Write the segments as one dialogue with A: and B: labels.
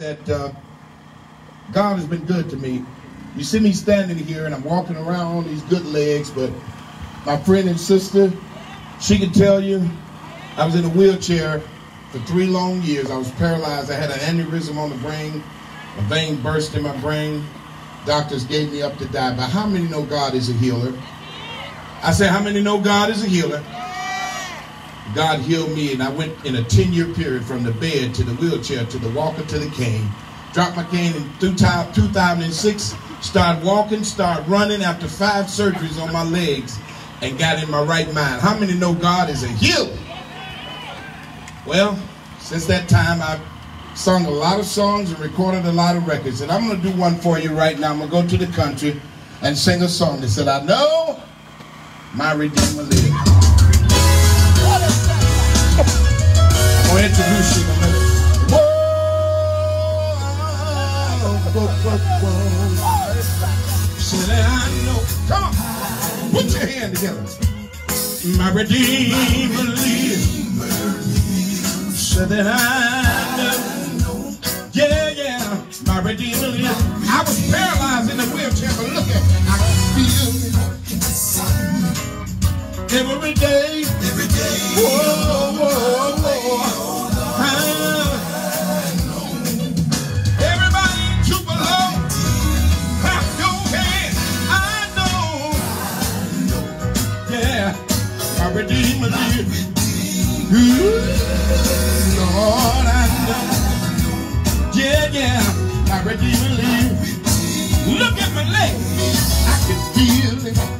A: that uh, God has been good to me. You see me standing here and I'm walking around on these good legs, but my friend and sister, she can tell you I was in a wheelchair for three long years. I was paralyzed. I had an aneurysm on the brain. A vein burst in my brain. Doctors gave me up to die. But how many know God is a healer? I said, how many know God is a healer? God healed me, and I went in a 10 year period from the bed to the wheelchair to the walker to the cane. Dropped my cane in 2006, started walking, started running after five surgeries on my legs, and got in my right mind. How many know God is a healer? Well, since that time, I've sung a lot of songs and recorded a lot of records. And I'm going to do one for you right now. I'm going to go to the country and sing a song that said, I know my Redeemer lives. I'm going to introduce you in a minute. Whoa, I know. Come on. Put your hand together. My Redeemer lives. Said that I know. Yeah, yeah. My Redeemer lives. I was paralyzed in the wheelchair, but look at me. I can feel it. Every day. Every day. Whoa, whoa, whoa. Everybody in Tupelo, clap your hands. I know. Yeah, my Redeemer lives. Lord, I know. Yeah, yeah, my Redeemer lives. Look at my leg. I can feel it.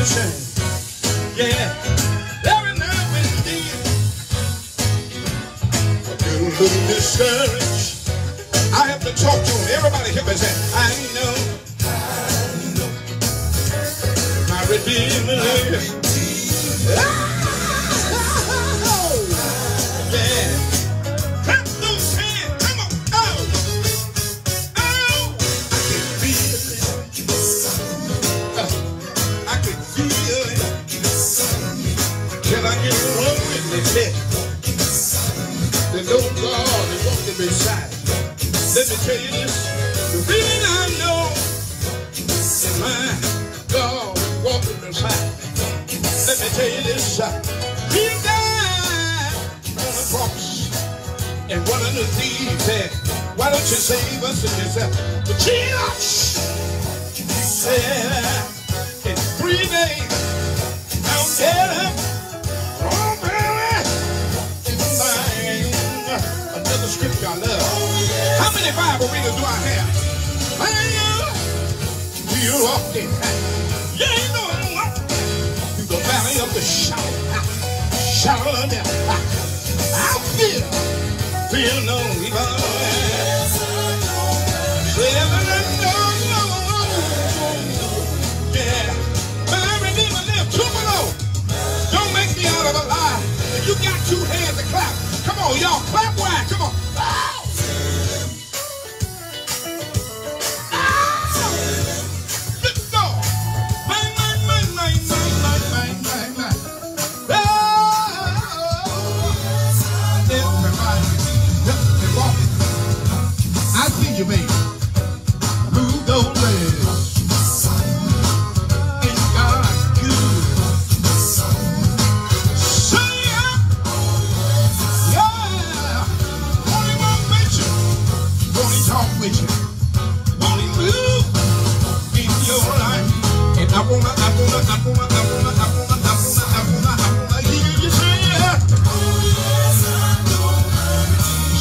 A: Don't be ashamed. Yeah. discouraged. I have to talk to him. Everybody help me say, I know. I know. My Redeemer lives. Ah! God. Let me tell you this. On the cross. And one of the thieves eh? said, why don't you save us? But Jesus said, in three days, I'll get up oh, Another scripture I love. How many Bible readers do I have? you walk in. You what. Through the valley of the shadow, shadow of death. I fear, fear no evil. No You got two hands to clap. Come on, y'all, clap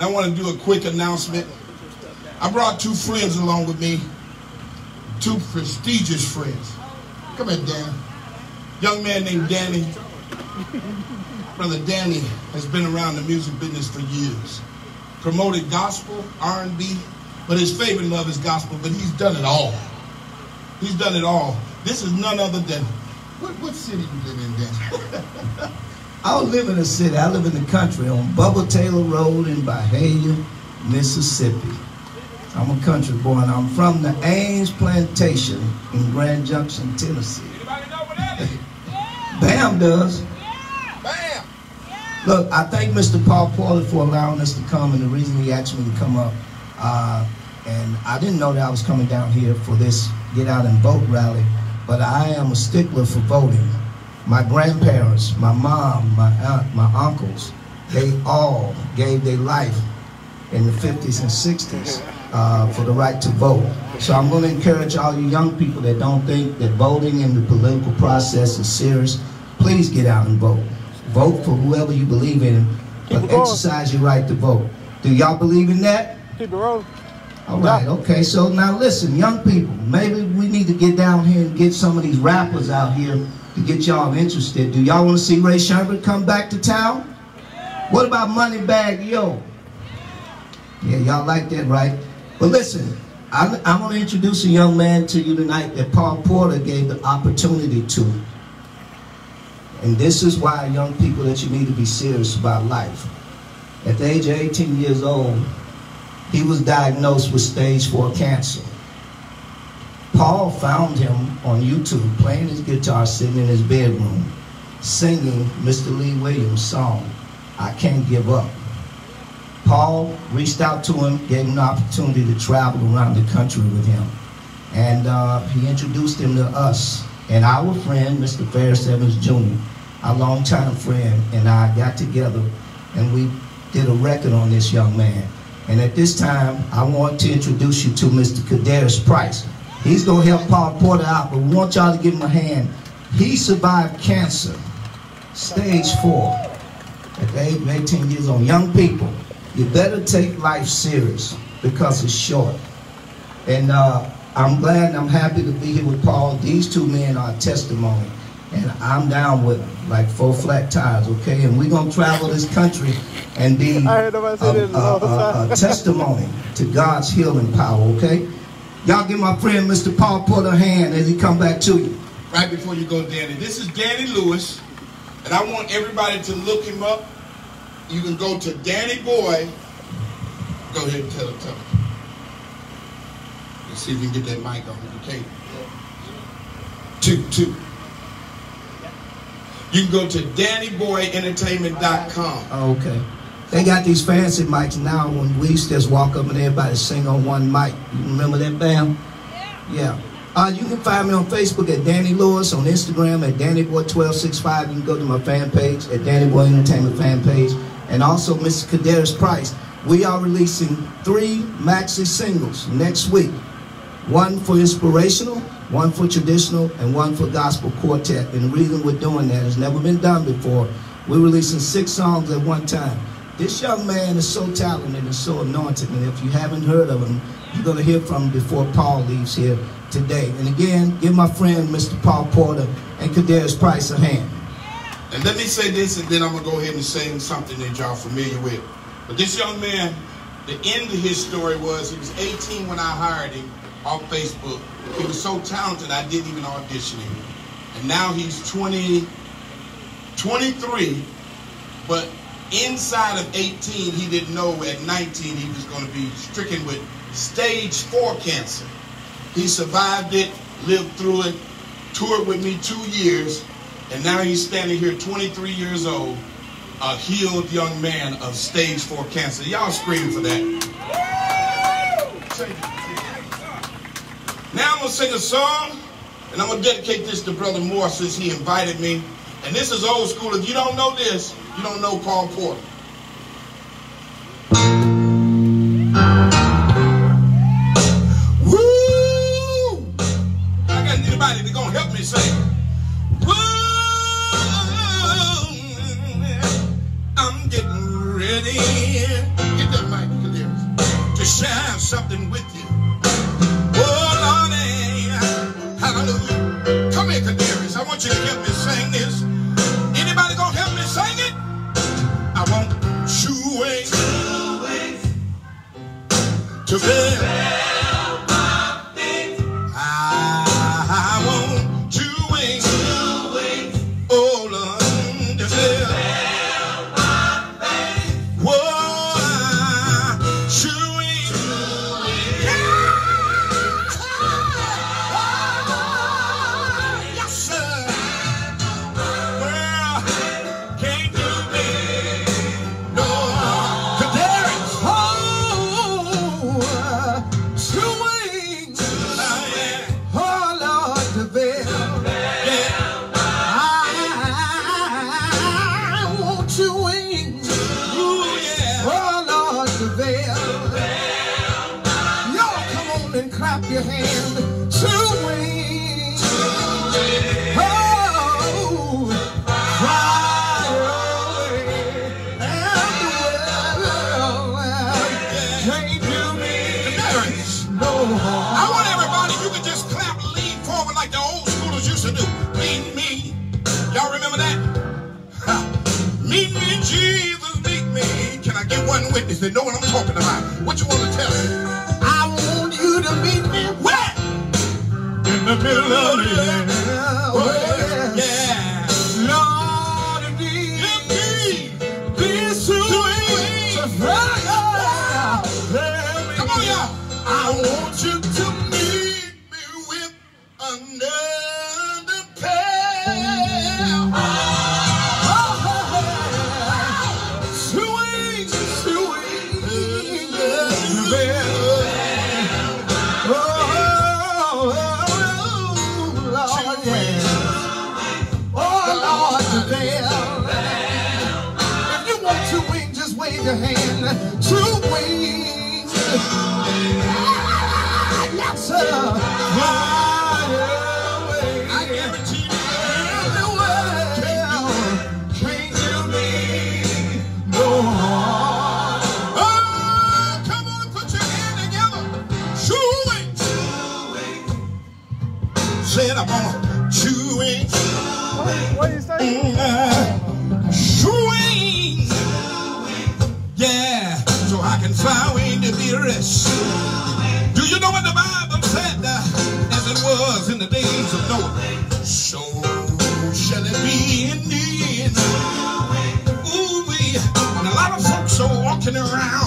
A: I want to do a quick announcement. I brought two friends along with me. Two prestigious friends. Come here, Dan. Young man named Danny. Brother Danny has been around the music business for years. Promoted gospel, R&B, but his favorite love is gospel, but he's done it all. He's done it all. This is none other than, what, what city you live in, Dan?
B: I don't live in a city. I live in the country on Bubba Taylor Road in Byhalia, Mississippi. I'm a country boy, and I'm from the Ames Plantation in Grand Junction, Tennessee.
A: Anybody know where that is?
B: Bam does.
A: Bam!
B: Look, I thank Mr. Paul Porter for allowing us to come, and the reason he asked me to come up. Uh, and I didn't know that I was coming down here for this get out and vote rally, but I am a stickler for voting. My grandparents, my mom, my aunt, my uncles, they all gave their life in the 50s and 60s uh, for the right to vote. So I'm going to encourage all you young people that don't think that voting in the political process is serious, please get out and vote. Vote for whoever you believe in, but exercise your right to vote. Do y'all believe in that?
C: Keep it rolling.
B: All right, okay. So now listen, young people, maybe we need to get down here and get some of these rappers out here to get y'all interested. Do y'all want to see Rae Sremmurd come back to town? What about Moneybagg Yo? Yeah, y'all like that, right? But listen, I, I want to introduce a young man to you tonight that Paul Porter gave the opportunity to. And this is why young people that you need to be serious about life. At the age of 18 years old, he was diagnosed with stage 4 cancer. Paul found him on YouTube playing his guitar, sitting in his bedroom, singing Mr. Lee Williams' song, I Can't Give Up. Paul reached out to him, gave him the opportunity to travel around the country with him. And uh, he introduced him to us. And our friend, Mr. Ferris Evans Jr., our longtime friend, and I got together and we did a record on this young man. And at this time, I want to introduce you to Mr. Kadarius Price. He's going to help Paul Porter out, but we want y'all to give him a hand. He survived cancer, stage four, at the age of 18 years old. Young people, you better take life serious because it's short. And uh, I'm glad and I'm happy to be here with Paul. These two men are a testimony. And I'm down with them, like four flat tires, okay? And we're going to travel this country and be a,
C: I heard nobody say this
B: a- a- a testimony to God's healing power, okay? Y'all give my friend Mr. Paul Porter a hand as he come back to you.
A: Right before you go, Danny. This is Danny Lewis, and I want everybody to look him up. You can go to Danny Boy. Go ahead and tell him, him. Let's see if you can get that mic on. You can't. Two, two. You can go to DannyBoyEntertainment.com.
B: Oh, okay. They got these fancy mics now when we used to just walk up and everybody sing on one mic. You remember that, Bam? Yeah. Uh, you can find me on Facebook at Danny Lewis, on Instagram at DannyBoy1265. You can go to my fan page at Danny Boy Entertainment fan page. And also Mr. Kadarius Price. We are releasing three maxi singles next week. One for inspirational, one for traditional, and one for gospel quartet. And the reason we're doing that has never been done before. We're releasing six songs at one time. This young man is so talented and so anointed, and if you haven't heard of him, you're going to hear from him before Paul leaves here today. And again, give my friend Mr. Paul Porter and Kadarius Price a hand.
A: And let me say this, and then I'm gonna go ahead and sing something that y'all familiar with. But this young man, the end of his story was he was 18 when I hired him off Facebook. He was so talented I didn't even audition him. And now he's 20, 23, but inside of 18, he didn't know at 19 he was going to be stricken with stage four cancer. He survived it, lived through it, toured with me two years, and now he's standing here 23 years old, a healed young man of stage four cancer. Y'all scream for that. Now I'm going to sing a song, and I'm going to dedicate this to Brother Moore since he invited me. And this is old school. If you don't know this, you don't know Paul Porter. They know what I'm talking about. What you want to tell me?
C: I want you to meet me
A: where? In the middle of the
C: take a hand to win. Yes, sir.
A: walking around.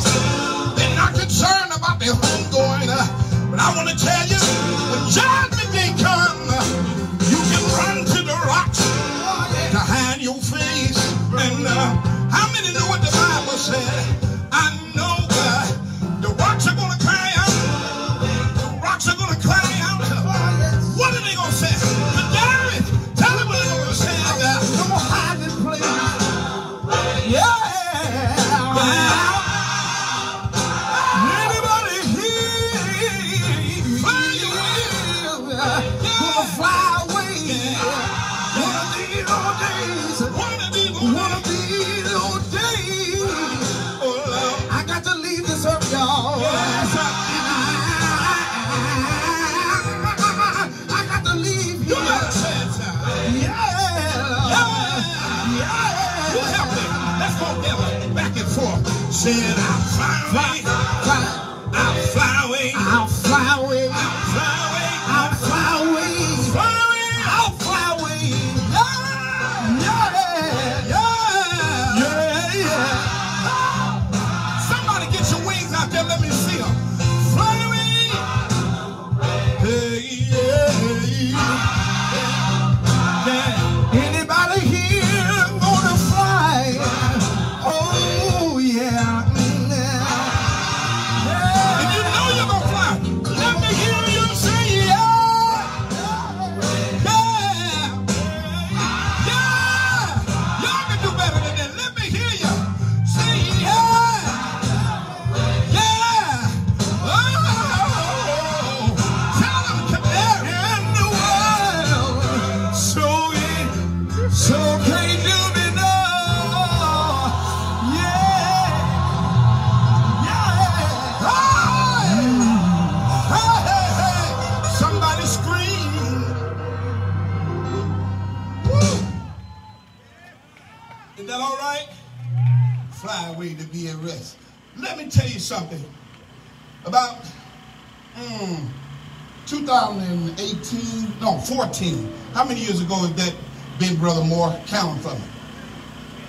A: 2018, no, 14. How many years ago has that been, Brother Moore? Count for me.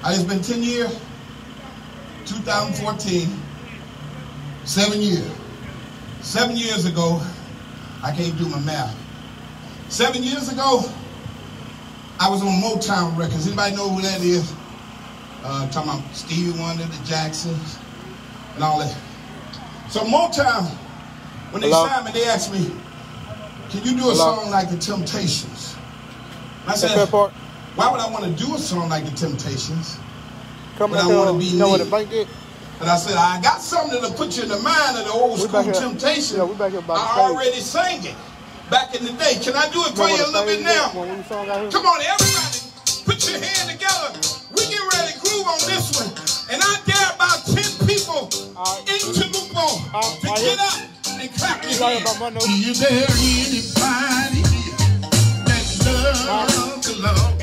A: I just been 10 years. 2014, seven years. Seven years ago, I can't do my math. Seven years ago, I was on Motown Records. Anybody know who that is? Uh, talking about Stevie Wonder, the Jacksons, and all that. So Motown, when they
D: Hello?
A: signed me, they asked me, "Can you do a song like the Temptations?" I said? "Why would I want to do a song like the Temptations?"
D: Coming
A: But I wanna
D: there,
A: be
D: know what the bank?
A: And I said, I got something to put you in the mind of the old
D: We
A: school
D: back here-
A: temptation.
D: yeah, we back here by
A: I already sang it back in the day. Can I do it for
D: You
A: a little bit now?
D: When we song out?
A: Come on, everybody. Put your hand together. We get ready to groove on this one. And I dare about 10 people
D: right.
A: in Tupelo
D: All right,
A: to get up and clap your
D: Sorry
A: hands.
D: about my notes.
A: Is there anybody that loves the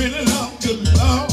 A: really love the Lord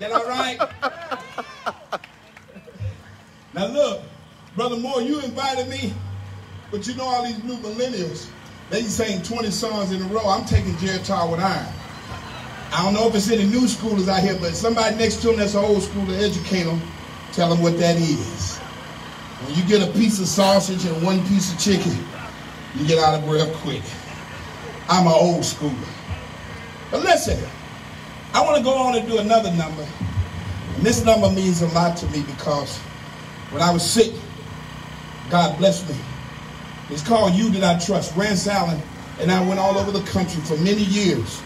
C: That
A: all right? now look, brother Moore, you invited me, but you know all these new millennials. They sing 20 songs in a row. I'm taking Jared Tar with Iron. I don't know if it's any new schoolers out here, but somebody next to them that's an old schooler, educate them, tell them what that is. When you get a piece of sausage and one piece of chicken, you get out of breath quick. I'm an old schooler. But listen, I want to go on and do another number. And this number means a lot to me because when I was sick, God blessed me. It's called You That I Trust. Rance Allen and I went all over the country for many years.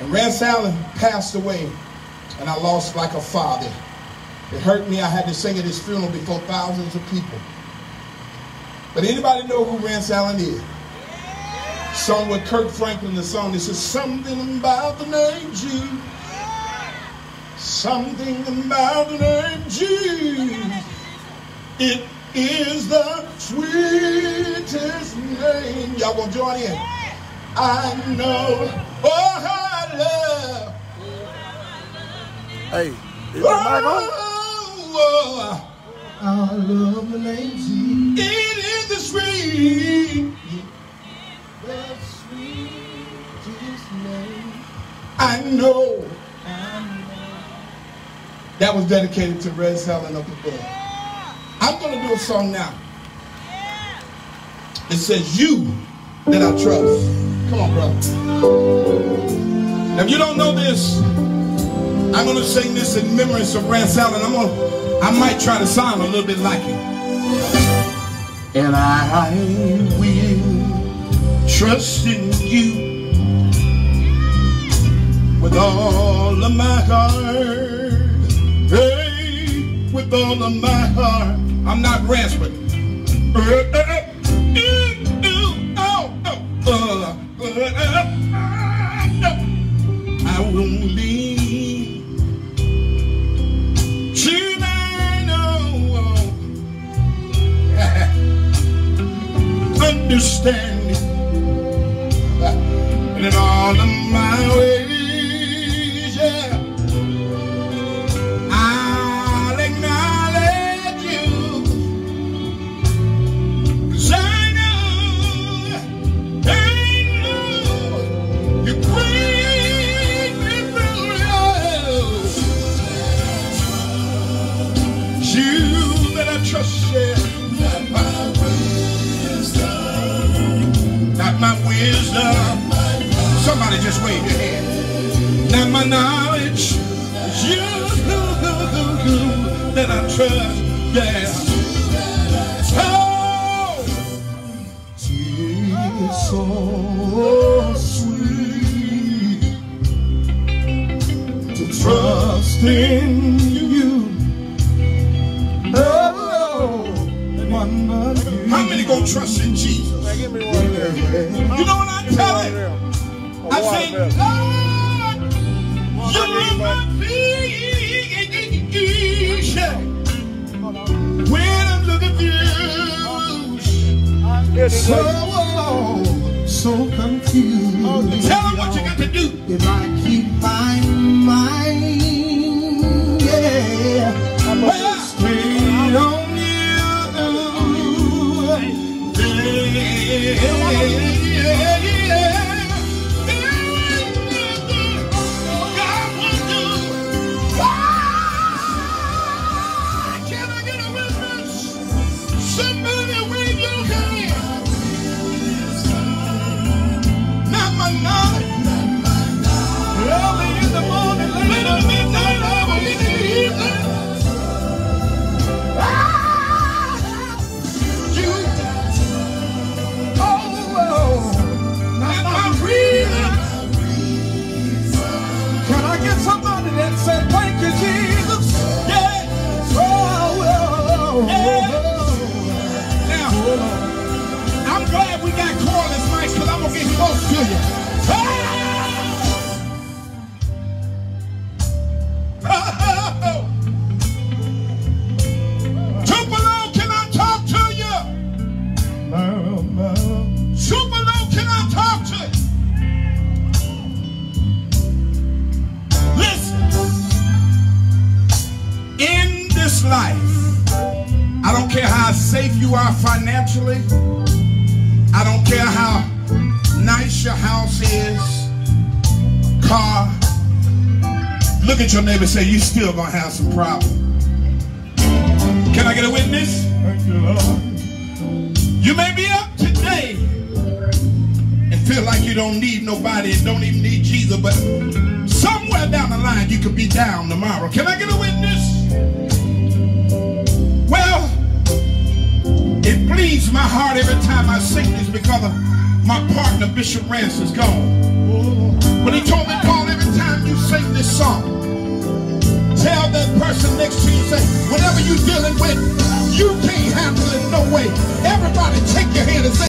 A: And Rance Allen passed away, and I lost like a father. It hurt me. I had to sing at his funeral before thousands of people. But anybody know who Rance Allen is? Song with Kirk Franklin, the song that says, Something about the name Jesus. Something about the name Jesus. It is the sweetest name. Y'all gonna join in? I know. Oh, I love.
D: Hey, is mic on?
A: Oh, oh, oh,
C: I love the name Jesus.
A: it is the sweet.
C: The sweetest name.
A: I know. That was dedicated to Rance Allen up above. I'm going to do a song now. It says, You that I trust. Come on, brother. Now, if you don't know this, I'm going to sing this in memory of Rance Allen. I'm going to, I might try to sound a little bit like him. And I will trust in you with all of my heart. Hey, with all of my heart. I'm not no. I won't leave till Trust in Jesus?
D: Hey, give me one there, man.
A: You know what I tell him? I say, Lord, you're my peace. When I'm looking for
C: So, so confused.
A: tell him what you got to do.
C: If I keep my mind,
E: I
A: don't care how safe you are financially. I don't care how nice your house is, car. Look at your neighbor and say, you still gonna have some problems. Can I get a witness? Thank You Lord. You may be up today and feel like you don't need nobody and don't even need Jesus, but somewhere somewhere down the line you could be down tomorrow. Can I get a witness? Well, it bleeds my heart every time I sing this because of my partner Bishop Rance is gone. But he told me, Paul, every time you sing this song, tell that person next to you, say, whatever you're dealing with, you can't handle it no way. Everybody take your hand and say,